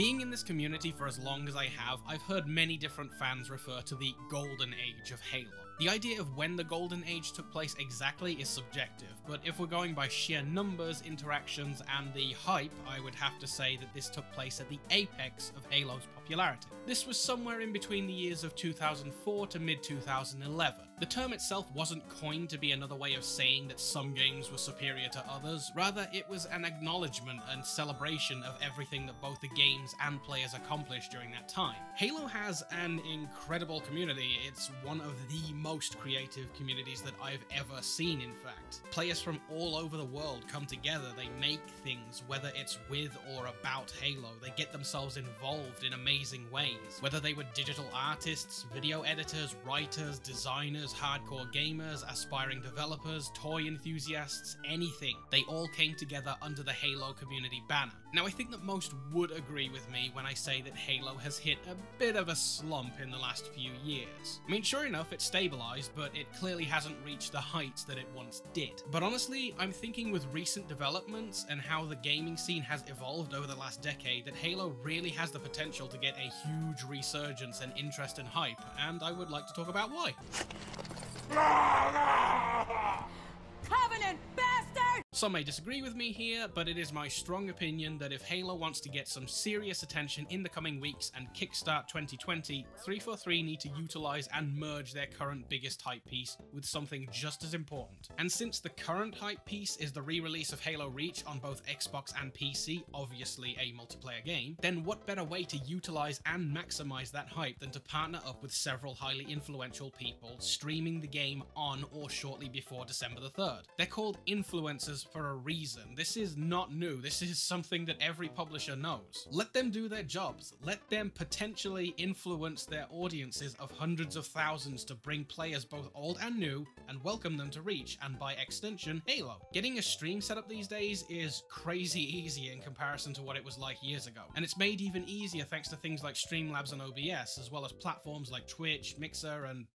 Being in this community for as long as I have, I've heard many different fans refer to the golden age of Halo. The idea of when the golden age took place exactly is subjective, but if we're going by sheer numbers, interactions, and the hype, I would have to say that this took place at the apex of Halo's popularity. This was somewhere in between the years of 2004 to mid 2011. The term itself wasn't coined to be another way of saying that some games were superior to others, rather, it was an acknowledgement and celebration of everything that both the games and players accomplished during that time. Halo has an incredible community, it's one of the most creative communities that I've ever seen, in fact. Players from all over the world come together, they make things, whether it's with or about Halo, they get themselves involved in amazing ways. Whether they were digital artists, video editors, writers, designers, hardcore gamers, aspiring developers, toy enthusiasts, anything. They all came together under the Halo community banner. Now, I think that most would agree with me when I say that Halo has hit a bit of a slump in the last few years. I mean, sure enough, it's but it clearly hasn't reached the heights that it once did. But honestly, I'm thinking with recent developments and how the gaming scene has evolved over the last decade that Halo really has the potential to get a huge resurgence and interest and hype, and I would like to talk about why. Covenant! Some may disagree with me here, but it is my strong opinion that if Halo wants to get some serious attention in the coming weeks and kickstart 2020, 343 need to utilize and merge their current biggest hype piece with something just as important. And since the current hype piece is the re-release of Halo Reach on both Xbox and PC, obviously a multiplayer game, then what better way to utilize and maximize that hype than to partner up with several highly influential people streaming the game on or shortly before December the 3rd. They're called influencers for a reason. This is not new. This is something that every publisher knows. Let them do their jobs. Let them potentially influence their audiences of hundreds of thousands to bring players both old and new and welcome them to Reach and by extension Halo. Getting a stream set up these days is crazy easy in comparison to what it was like years ago. And it's made even easier thanks to things like Streamlabs and OBS as well as platforms like Twitch, Mixer and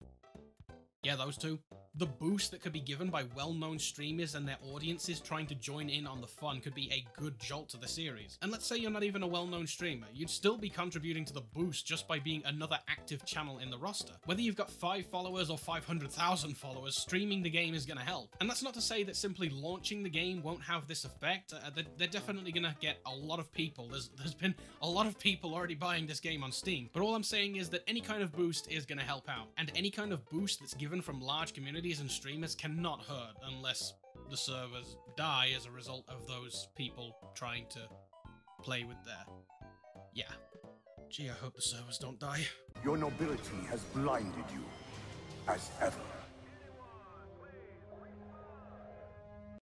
yeah, those two. The boost that could be given by well-known streamers and their audiences trying to join in on the fun could be a good jolt to the series. And let's say you're not even a well-known streamer, you'd still be contributing to the boost just by being another active channel in the roster. Whether you've got 5 followers or 500,000 followers, streaming the game is going to help. And that's not to say that simply launching the game won't have this effect, uh, they're, they're definitely going to get a lot of people. There's, there's been a lot of people already buying this game on Steam, but all I'm saying is that any kind of boost is going to help out, and any kind of boost that's given from large communities and streamers cannot hurt unless the servers die as a result of those people trying to play with their... Yeah. Gee, I hope the servers don't die. Your nobility has blinded you, as ever.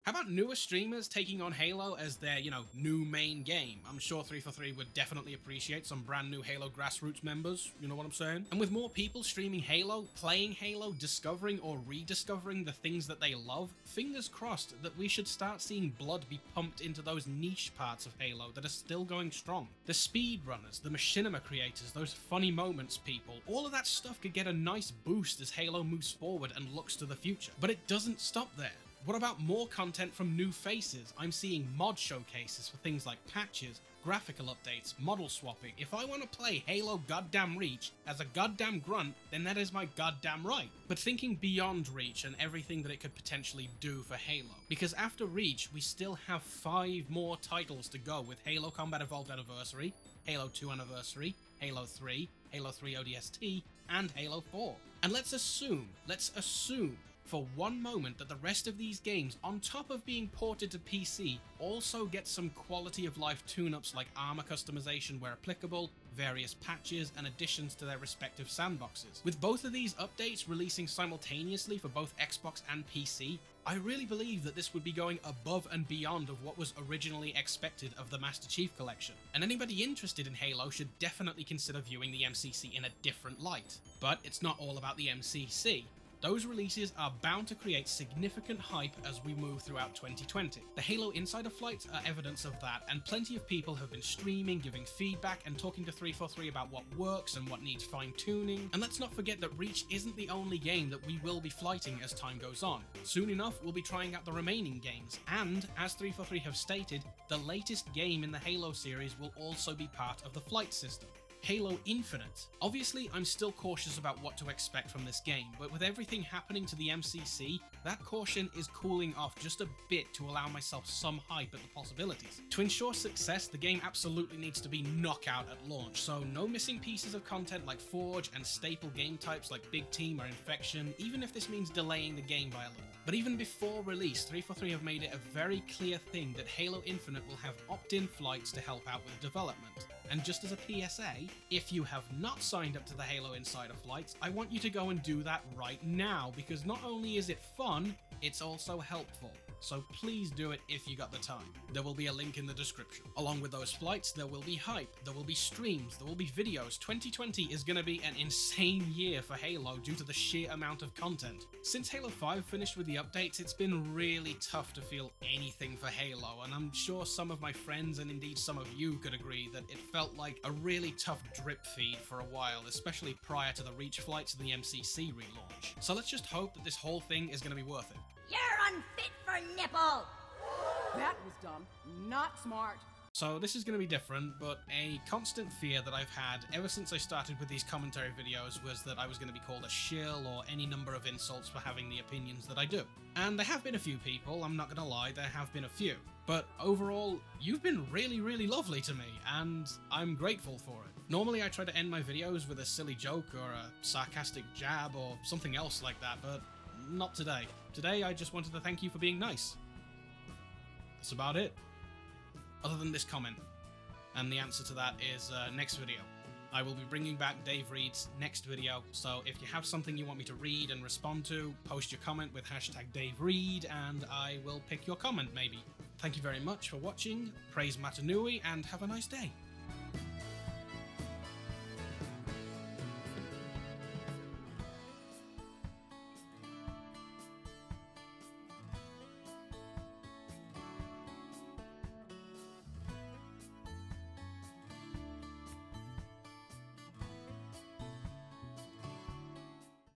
How about newer streamers taking on Halo as their, you know, new main game? I'm sure 343 would definitely appreciate some brand new Halo grassroots members, you know what I'm saying? And with more people streaming Halo, playing Halo, discovering or rediscovering the things that they love, fingers crossed that we should start seeing blood be pumped into those niche parts of Halo that are still going strong. The speedrunners, the machinima creators, those funny moments people, all of that stuff could get a nice boost as Halo moves forward and looks to the future. But it doesn't stop there. What about more content from new faces? I'm seeing mod showcases for things like patches, graphical updates, model swapping. If I want to play Halo Goddamn Reach as a goddamn grunt, then that is my goddamn right. But thinking beyond Reach and everything that it could potentially do for Halo. Because after Reach, we still have five more titles to go with Halo Combat Evolved Anniversary, Halo 2 Anniversary, Halo 3, Halo 3 ODST, and Halo 4. And let's assume, let's assume for one moment that the rest of these games, on top of being ported to PC, also get some quality of life tune-ups like armor customization where applicable, various patches, and additions to their respective sandboxes. With both of these updates releasing simultaneously for both Xbox and PC, I really believe that this would be going above and beyond of what was originally expected of the Master Chief Collection, and anybody interested in Halo should definitely consider viewing the MCC in a different light. But it's not all about the MCC. Those releases are bound to create significant hype as we move throughout 2020. The Halo Insider flights are evidence of that, and plenty of people have been streaming, giving feedback, and talking to 343 about what works and what needs fine tuning. And let's not forget that Reach isn't the only game that we will be flighting as time goes on. Soon enough, we'll be trying out the remaining games, and as 343 have stated, the latest game in the Halo series will also be part of the flight system. Halo Infinite. Obviously, I'm still cautious about what to expect from this game, but with everything happening to the MCC, that caution is cooling off just a bit to allow myself some hype at the possibilities. To ensure success, the game absolutely needs to be knockout at launch, so no missing pieces of content like Forge and staple game types like Big Team or Infection, even if this means delaying the game by a little. But even before release, 343 have made it a very clear thing that Halo Infinite will have opt-in flights to help out with development. And just as a PSA, if you have not signed up to the Halo Insider flights, I want you to go and do that right now because not only is it fun, it's also helpful so please do it if you got the time. There will be a link in the description. Along with those flights, there will be hype, there will be streams, there will be videos. 2020 is going to be an insane year for Halo due to the sheer amount of content. Since Halo 5 finished with the updates, it's been really tough to feel anything for Halo, and I'm sure some of my friends and indeed some of you could agree that it felt like a really tough drip feed for a while, especially prior to the Reach flights and the MCC relaunch. So let's just hope that this whole thing is going to be worth it. You're unfit for nipple! That was dumb. Not smart. So this is going to be different, but a constant fear that I've had ever since I started with these commentary videos was that I was going to be called a shill or any number of insults for having the opinions that I do. And there have been a few people, I'm not going to lie, there have been a few. But overall, you've been really, really lovely to me, and I'm grateful for it. Normally I try to end my videos with a silly joke or a sarcastic jab or something else like that, but not today. Today I just wanted to thank you for being nice. That's about it. Other than this comment. And the answer to that is uh, next video. I will be bringing back Dave Reed's next video, so if you have something you want me to read and respond to, post your comment with hashtag Dave Reed, and I will pick your comment maybe. Thank you very much for watching, praise Matanui, and have a nice day.